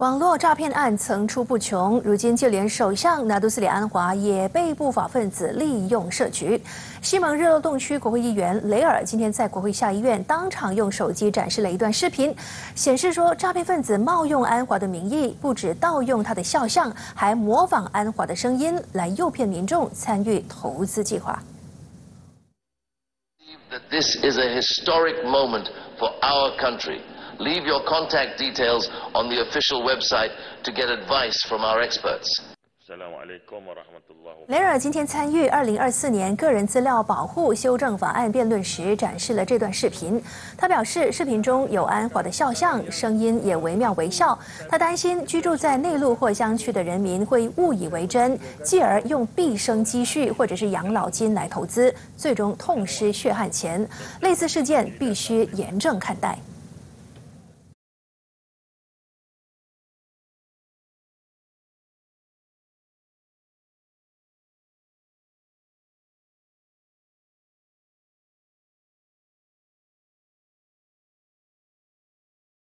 网络诈骗案层出不穷，如今就连首相拿督斯里安华也被不法分子利用设局。西蒙热洞区国会议员雷尔今天在国会下议院当场用手机展示了一段视频，显示说诈骗分子冒用安华的名义，不止盗用他的肖像，还模仿安华的声音来诱骗民众参与投资计划。This is a historic moment for our country. Leave your contact details on the official website to get advice from our experts. 雷尔今天参与二零二四年个人资料保护修正法案辩论时，展示了这段视频。他表示，视频中有安华的肖像，声音也惟妙惟肖。他担心居住在内陆或乡区的人民会误以为真，继而用毕生积蓄或者是养老金来投资，最终痛失血汗钱。类似事件必须严正看待。